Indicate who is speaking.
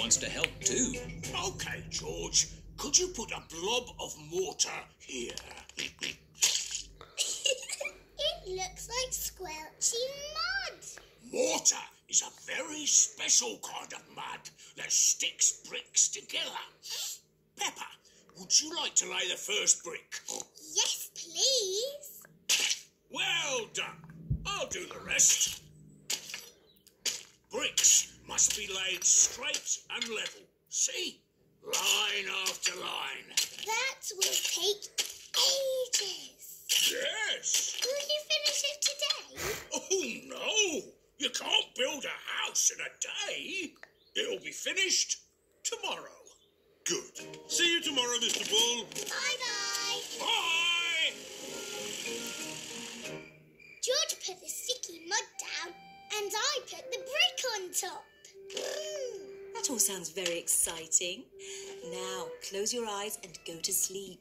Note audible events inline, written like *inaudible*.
Speaker 1: wants to help too.
Speaker 2: Okay, George. Could you put a blob of mortar here? *laughs*
Speaker 3: it looks like squelchy mud.
Speaker 2: Mortar is a very special kind of mud that sticks bricks together. Peppa, would you like to lay the first brick?
Speaker 3: Yes, please.
Speaker 2: Well done. I'll do the rest. Bricks must be laid straight and level. See? Line after line.
Speaker 3: That will take ages.
Speaker 2: Yes.
Speaker 3: Will you finish it today?
Speaker 2: Oh, no. You can't build a house in a day. It'll be finished tomorrow.
Speaker 4: Good. See you tomorrow, Mr. Bull.
Speaker 3: Bye-bye.
Speaker 2: Bye.
Speaker 3: George put the sticky mud down and I put the brick on top.
Speaker 5: All sounds very exciting. Now, close your eyes and go to sleep.